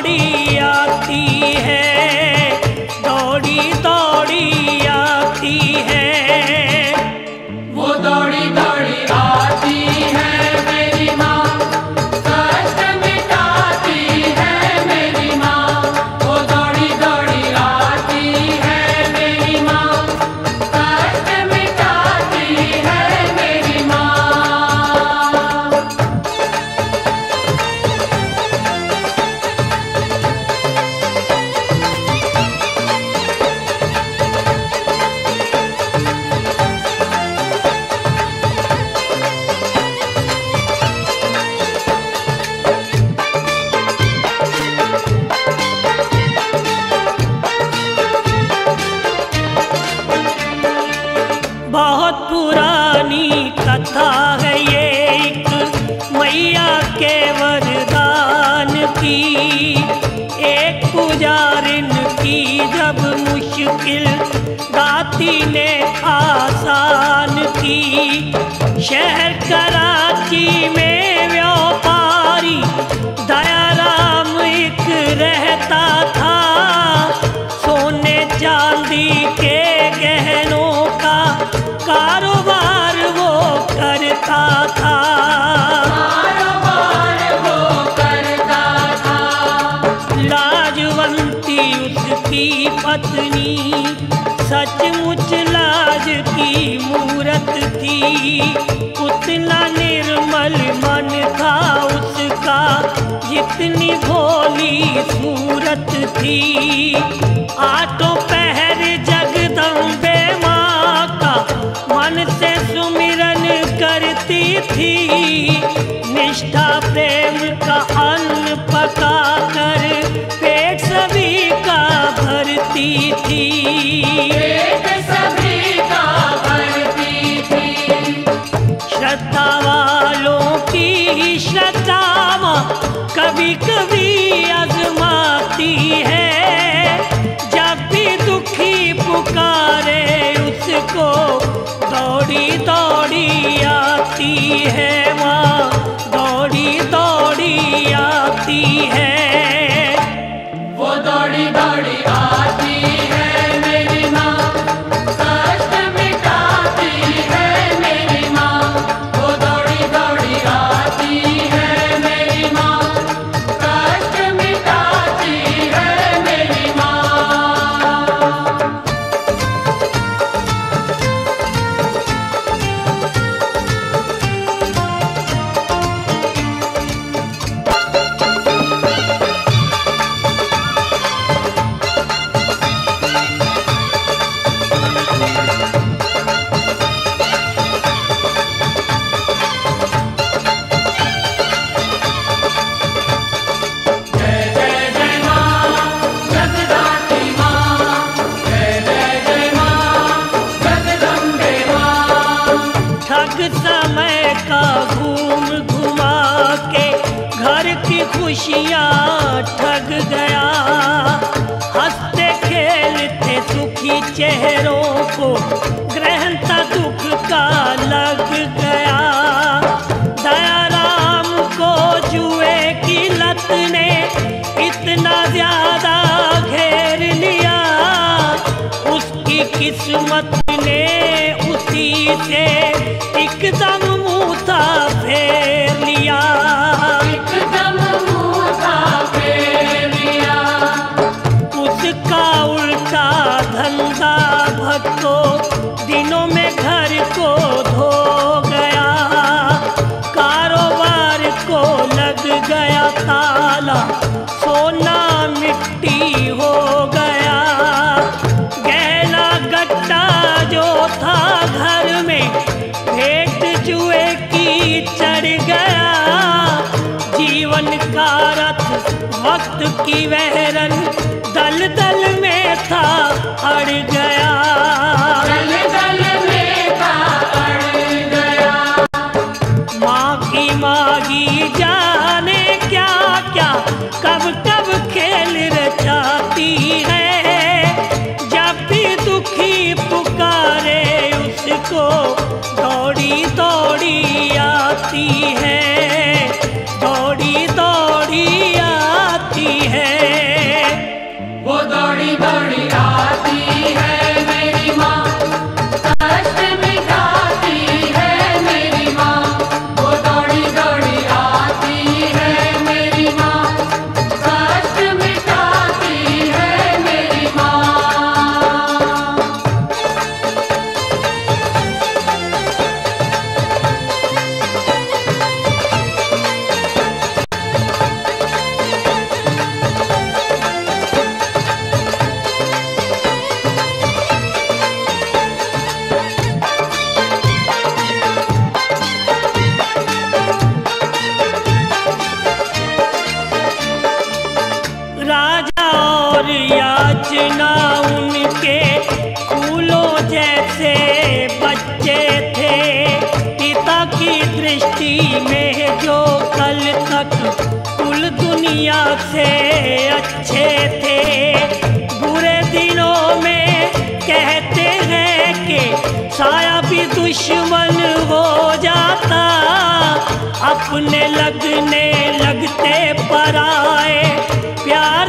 கோடி के वरदान की। एक पुजारिन की जब मुश्किल गाती ने आसान की। शहर कराची में जगत की उतना निर्मल मन था उसका, जितनी भोली सूरत थी। आठों पहर जगदम्बे माँ का, मन से सुमिरन करती थी। निष्ठा, प्रेम है माँ। किस्मत ने उसी से एकदम मुँह फेर लिया। वक्त की वहरन दल दल में था अड़ गया। ना उनके फूलों जैसे बच्चे थे। पिता की दृष्टि में जो कल तक कुल दुनिया से अच्छे थे, बुरे दिनों में कहते हैं कि साया भी दुश्मन हो जाता। अपने लगने लगते पराए प्यार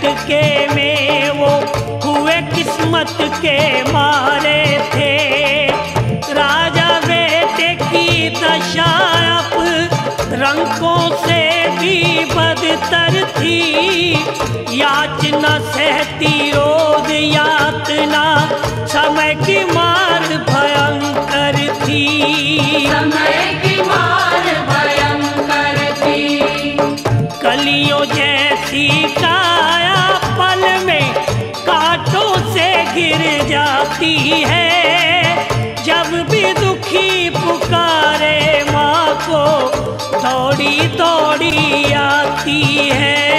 झटके में वो हुए किस्मत के मारे थे। राजा बेटे की दशा अब रंगों से भी बदतर थी। याचना सहती रोज यातना समय की मार भयंकर थी। समय की मार भयंकर थी। कलियों जैसी काया गिर जाती है। जब भी दुखी पुकारे माँ को दौड़ी दौड़ी आती है।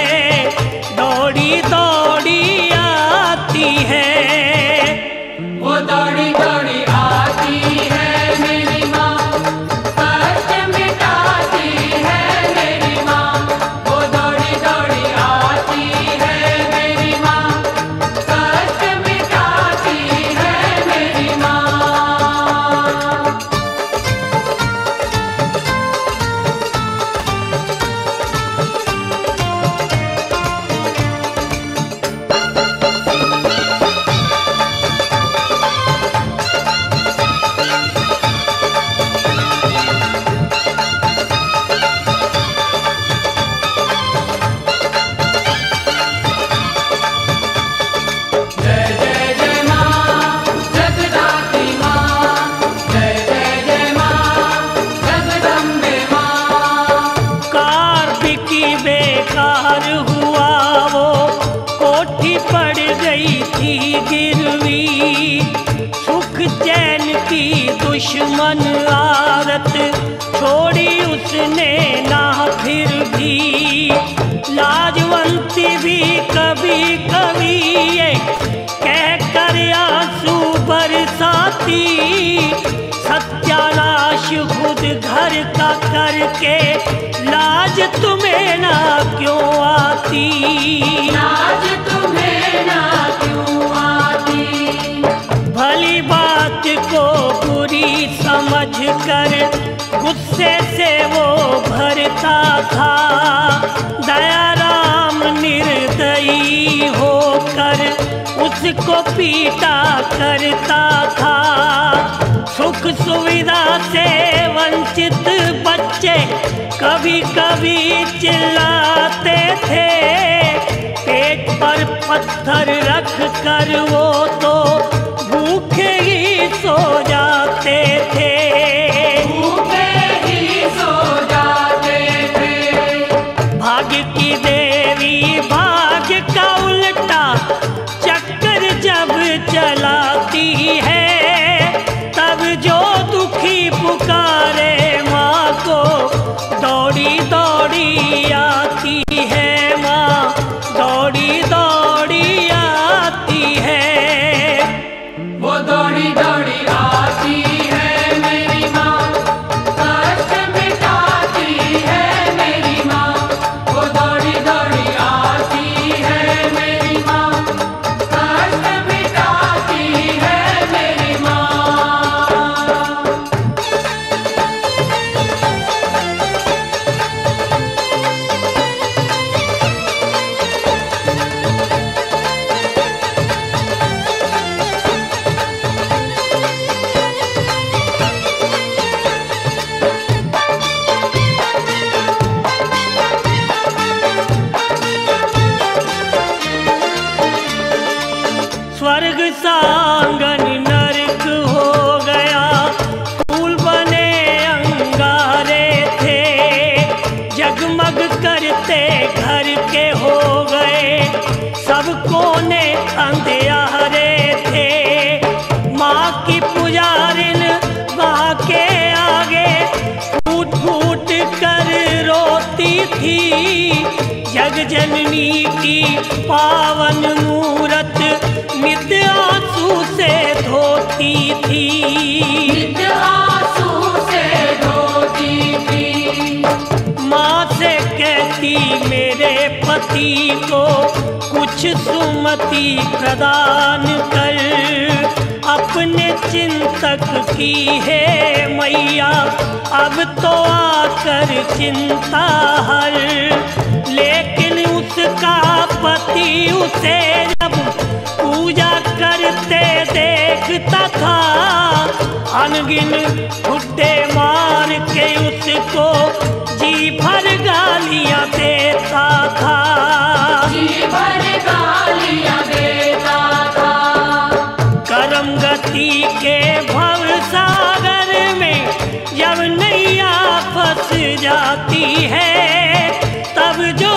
करके लाज तुम्हें ना क्यों आती? आज तुम्हें ना क्यों आती? भली बात को बुरी समझ कर गुस्से से वो भरता था। दया राम निर्दयी होकर उसको पीटा करता था। सुख सुविधा से वंचित बच्चे कभी कभी चिल्लाते थे। पेट पर पत्थर रख कर वो तो भूखे ही सो जाते थे। भूखे ही सो जाते थे। भाग्य की देवी भाग्य का उल्टा चक्कर जब चलाती है पावन मूरत आँसू से धोती थी। आँसू से धोती थी। माँ से कहती मेरे पति को कुछ सुमति प्रदान कर। अपने चिंतक की है मैया अब तो आकर चिंता हर। लेकिन पति उसे जब पूजा करते देखता था अनगिन खुट्टे मार के उसको जी भर गालियाँ देता था। जी भर गालियाँ देता था। कर्म गति के भव सागर में जब नैया फंस जाती है तब जो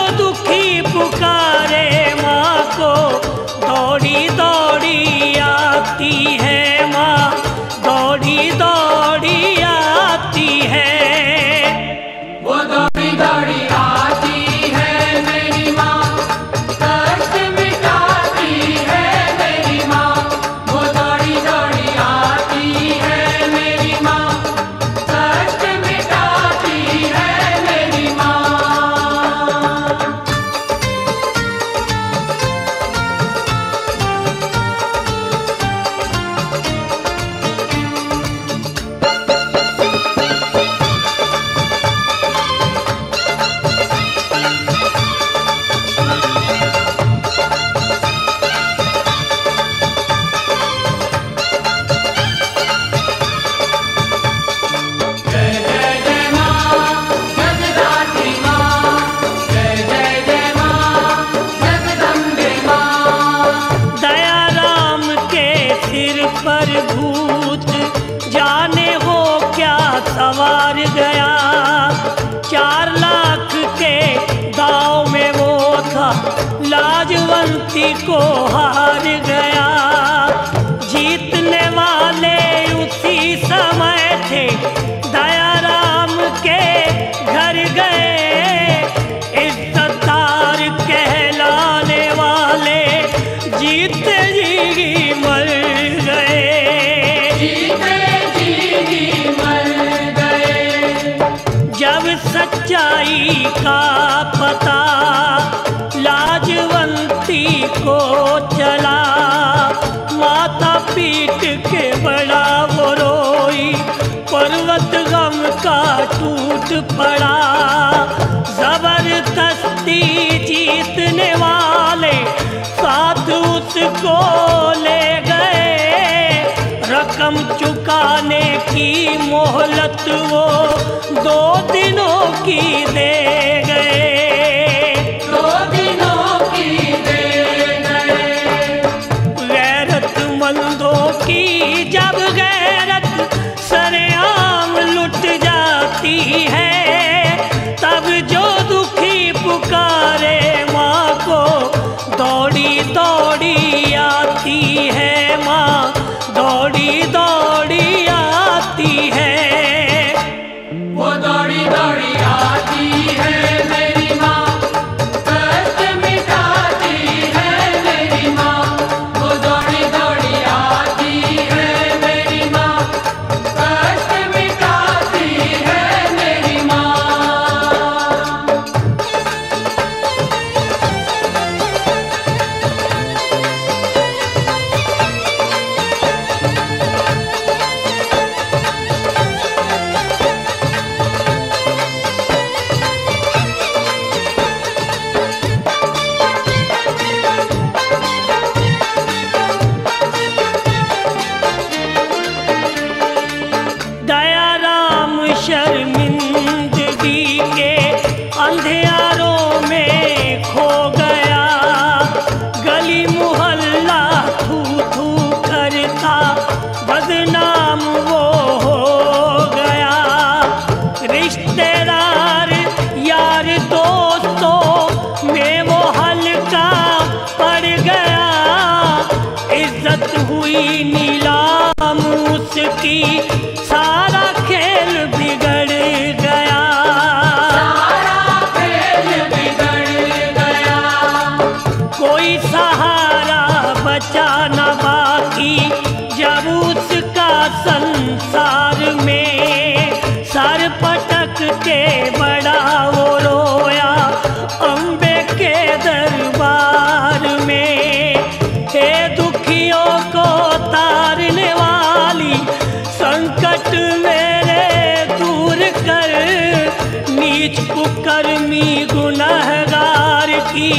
टूट पड़ा। ज़बरदस्ती जीतने वाले साथ उसको ले गए। रकम चुकाने की मोहलत वो दो दिनों की दे गए। हंस के बड़ा वो रोया अम्बे के दरबार में। हे दुखियों को तारने वाली, संकट मेरे दूर कर। नीच कुकर्मी गुनहगार की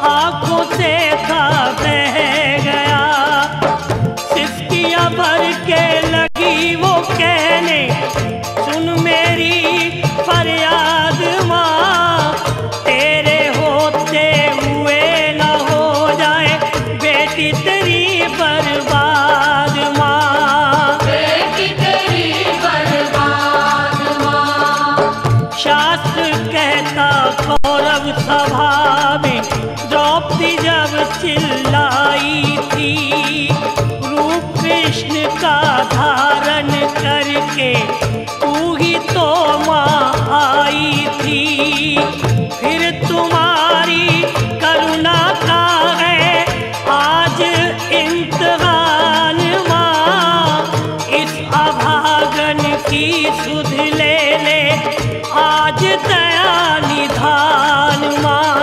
आँखों खान माँ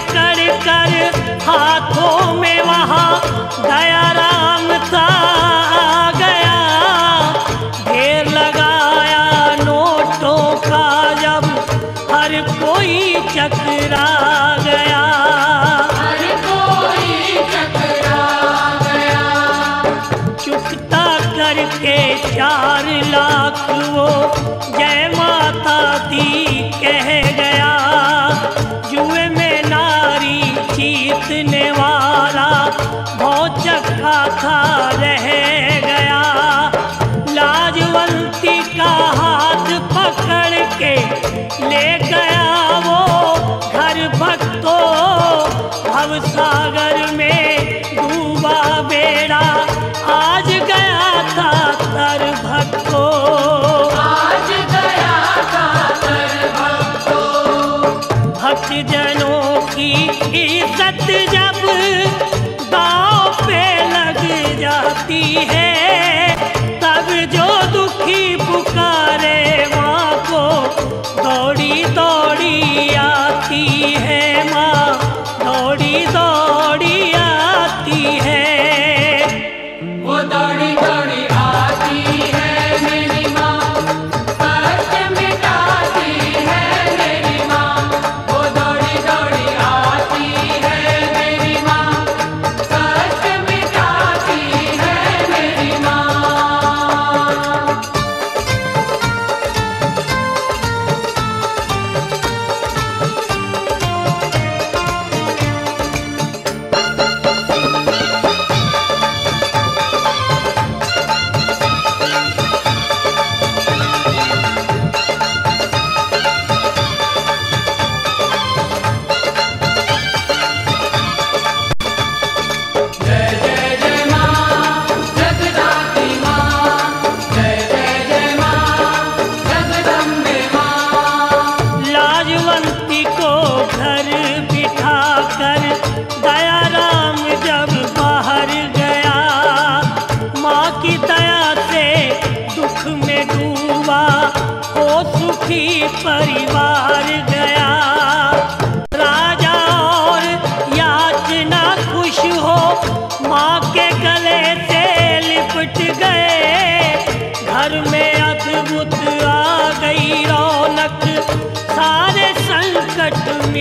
पकड़ कर हाथों में वहाँ दया राम था। की इज़्ज़त जब दाव पे लग जाती है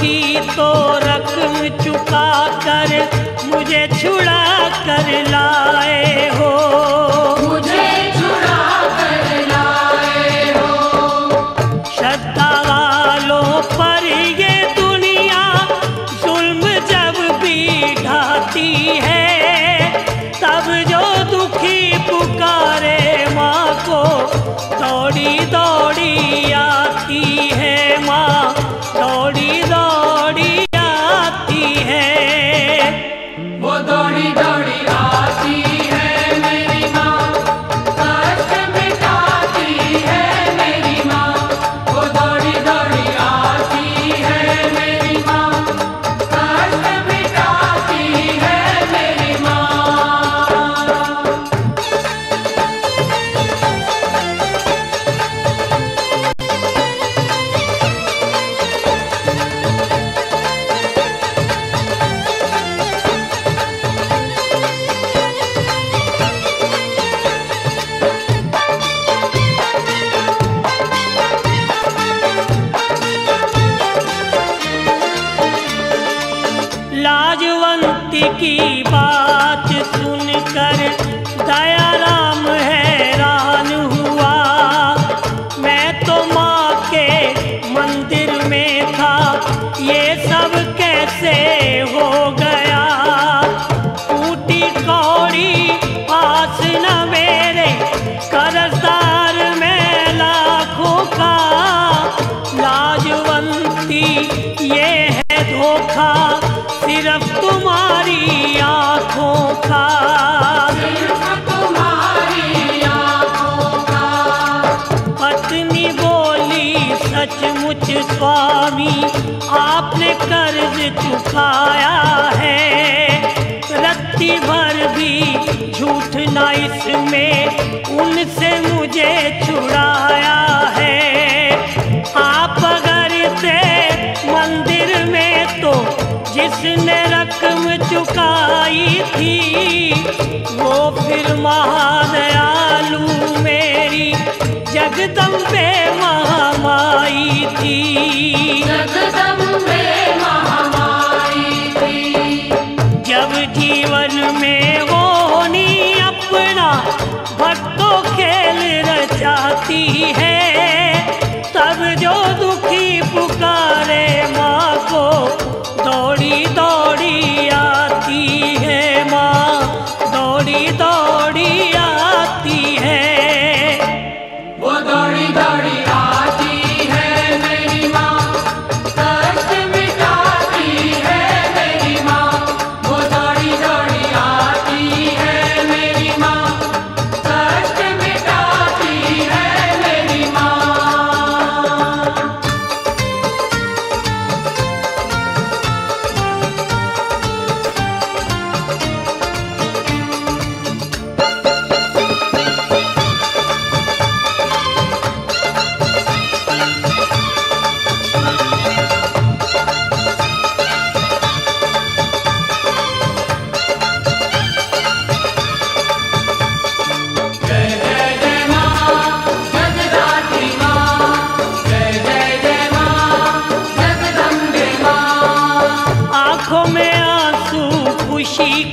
की तो रकम चुका कर मुझे छुड़ा कर लाए हो। कर्ज चुकाया है। रत्ती भर भी झूठ ना इसमें उनसे मुझे छुड़ाया है। आप अगर थे मंदिर में तो जिसने चुकाई थी वो फिर महादयालु मेरी जगदम पे महामाई थी। जगदम्बे महामाई थी। जब जीवन में वो होनी अपना भक्तों खेल रचाती है तब जो दुखी पुकारे माँ को दौड़ी दौड़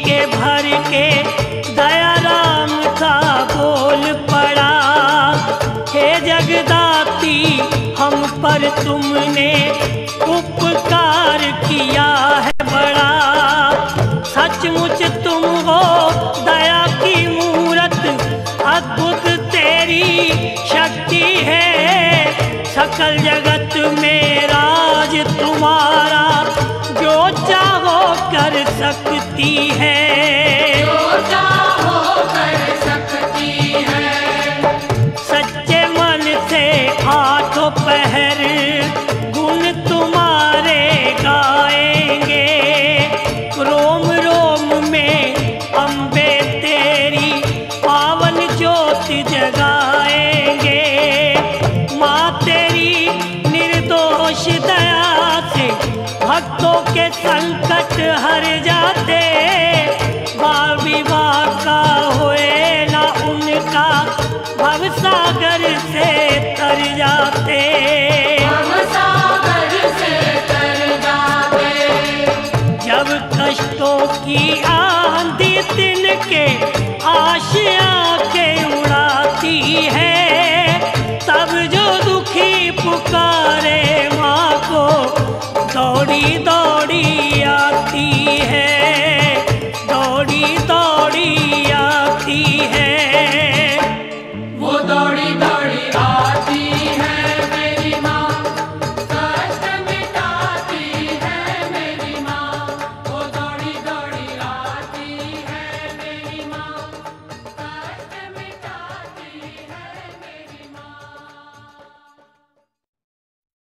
के भर के दया राम का बोल पड़ा। हे जगदाती, हम पर तुमने उपकार किया है बड़ा। सचमुच तुम हो दया की मूरत, अद्भुत तेरी शक्ति है। सकल जगत में राज तुम्हारा। चाहो कर सकती है। संकट हर जाते बाल विवाह का होए ना उनका भव सागर से तर जाते। सागर से तर जाते। जब कष्टों की आंधी दिन के आशिया के उड़ाती है तब जो दुखी पुकारे माँ को दौड़ी दौड़ी है